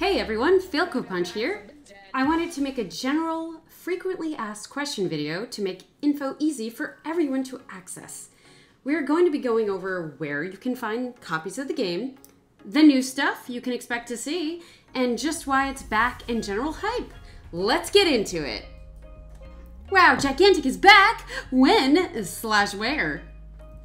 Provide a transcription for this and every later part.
Hey everyone, Failco Punch here. I wanted to make a general, frequently asked question video to make info easy for everyone to access. We're going to be going over where you can find copies of the game, the new stuff you can expect to see, and just why it's back and general hype. Let's get into it. Wow, Gigantic is back! When slash where?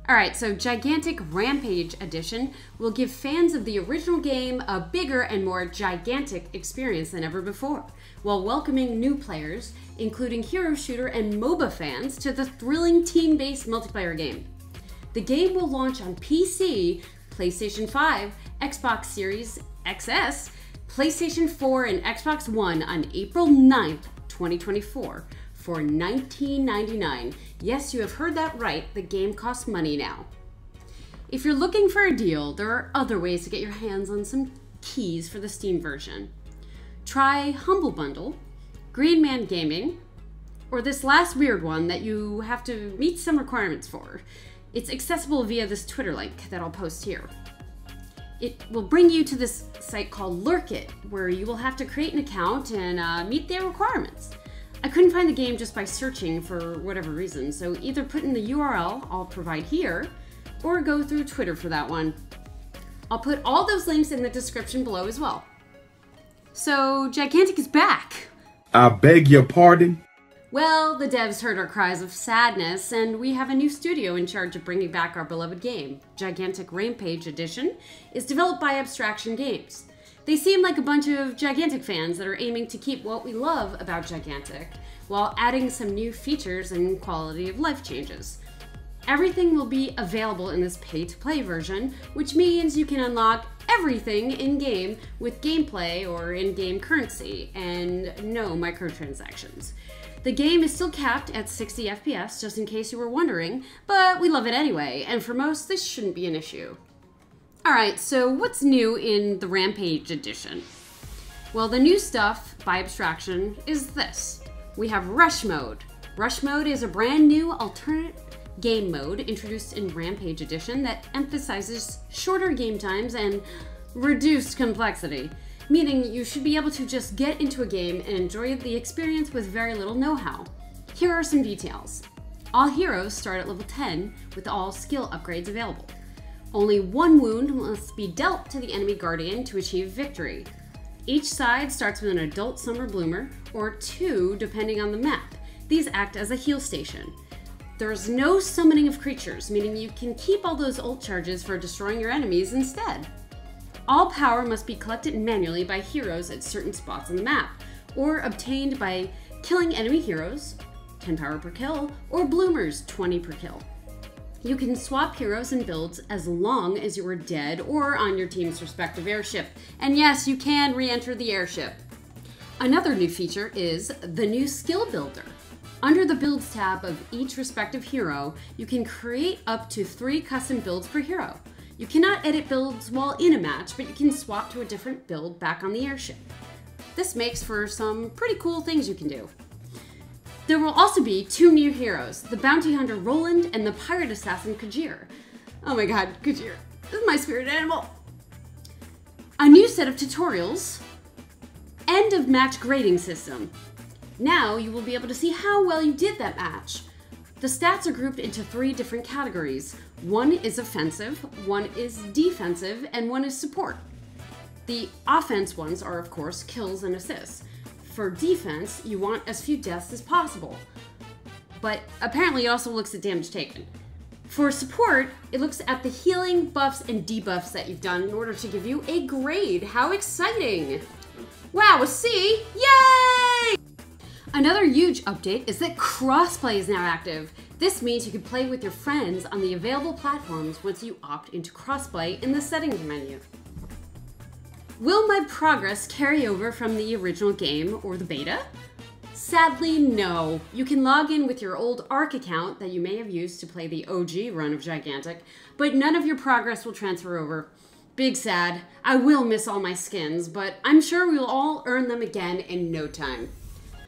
Alright, so Gigantic Rampage Edition will give fans of the original game a bigger and more gigantic experience than ever before, while welcoming new players, including hero shooter and MOBA fans, to the thrilling team based multiplayer game. The game will launch on PC, PlayStation 5, Xbox Series XS, PlayStation 4, and Xbox One on April 9th, 2024 for $19.99. Yes, you have heard that right, the game costs money now. If you're looking for a deal, there are other ways to get your hands on some keys for the Steam version. Try Humble Bundle, Green Man Gaming, or this last weird one that you have to meet some requirements for. It's accessible via this Twitter link that I'll post here. It will bring you to this site called Lurkit, where you will have to create an account and uh, meet their requirements. I couldn't find the game just by searching for whatever reason, so either put in the URL I'll provide here, or go through Twitter for that one. I'll put all those links in the description below as well. So, Gigantic is back! I beg your pardon? Well, the devs heard our cries of sadness, and we have a new studio in charge of bringing back our beloved game. Gigantic Rampage Edition is developed by Abstraction Games. They seem like a bunch of Gigantic fans that are aiming to keep what we love about Gigantic, while adding some new features and quality of life changes. Everything will be available in this pay to play version, which means you can unlock everything in game with gameplay or in game currency and no microtransactions. The game is still capped at 60 FPS, just in case you were wondering, but we love it anyway, and for most, this shouldn't be an issue. Alright, so what's new in the Rampage edition? Well, the new stuff by abstraction is this. We have Rush Mode. Rush Mode is a brand new alternate game mode introduced in Rampage Edition that emphasizes shorter game times and reduced complexity, meaning you should be able to just get into a game and enjoy the experience with very little know how. Here are some details. All heroes start at level 10 with all skill upgrades available. Only one wound must be dealt to the enemy guardian to achieve victory. Each side starts with an adult summer bloomer, or two depending on the map. These act as a heal station. There's no summoning of creatures, meaning you can keep all those ult charges for destroying your enemies instead. All power must be collected manually by heroes at certain spots on the map, or obtained by killing enemy heroes, 10 power per kill, or bloomers, 20 per kill. You can swap heroes and builds as long as you are dead or on your team's respective airship. And yes, you can re enter the airship. Another new feature is the new Skill Builder. Under the Builds tab of each respective hero, you can create up to three custom builds per hero. You cannot edit builds while in a match, but you can swap to a different build back on the airship. This makes for some pretty cool things you can do. There will also be two new heroes, the bounty hunter Roland and the pirate assassin Kajir. Oh my god, Kajir. This is my spirit animal. A new set of tutorials. End of match grading system. Now you will be able to see how well you did that match. The stats are grouped into three different categories. One is offensive, one is defensive, and one is support. The offense ones are, of course, kills and assists. For defense, you want as few deaths as possible. But apparently it also looks at damage taken. For support, it looks at the healing, buffs, and debuffs that you've done in order to give you a grade. How exciting! Wow, a C! Yay! Another huge update is that crossplay is now active. This means you can play with your friends on the available platforms once you opt into crossplay in the settings menu. Will my progress carry over from the original game or the beta? Sadly, no. You can log in with your old ARC account that you may have used to play the OG run of Gigantic, but none of your progress will transfer over. Big sad. I will miss all my skins, but I'm sure we will all earn them again in no time.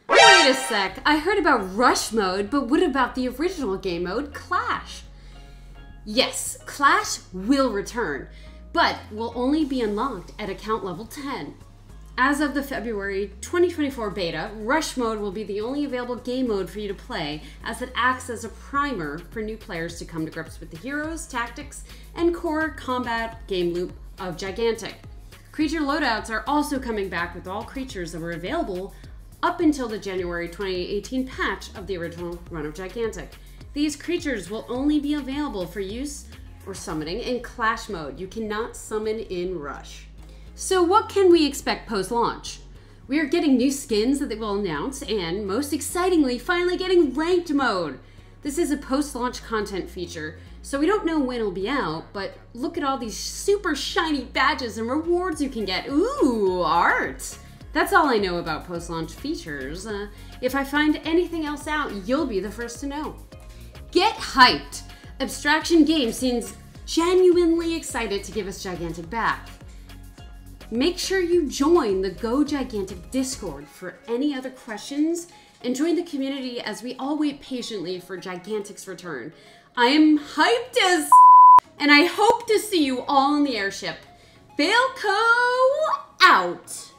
Wait a sec, I heard about Rush Mode, but what about the original game mode, Clash? Yes, Clash will return but will only be unlocked at account level 10. As of the February 2024 beta, Rush Mode will be the only available game mode for you to play, as it acts as a primer for new players to come to grips with the heroes, tactics, and core combat game loop of Gigantic. Creature loadouts are also coming back with all creatures that were available up until the January 2018 patch of the original run of Gigantic. These creatures will only be available for use or summoning in Clash mode. You cannot summon in Rush. So, what can we expect post launch? We are getting new skins that they will announce, and most excitingly, finally getting ranked mode. This is a post launch content feature, so we don't know when it'll be out, but look at all these super shiny badges and rewards you can get. Ooh, art! That's all I know about post launch features. Uh, if I find anything else out, you'll be the first to know. Get hyped! Abstraction Games seems genuinely excited to give us Gigantic back. Make sure you join the Go Gigantic Discord for any other questions and join the community as we all wait patiently for Gigantic's return. I am hyped as and I hope to see you all in the airship. Failco out!